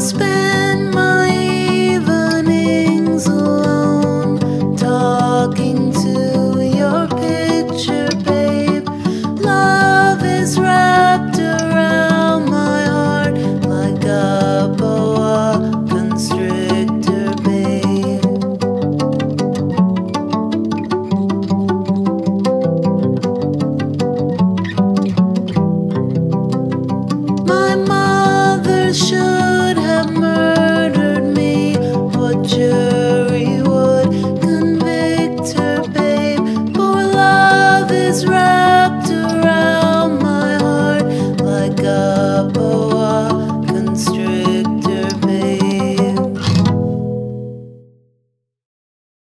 spend my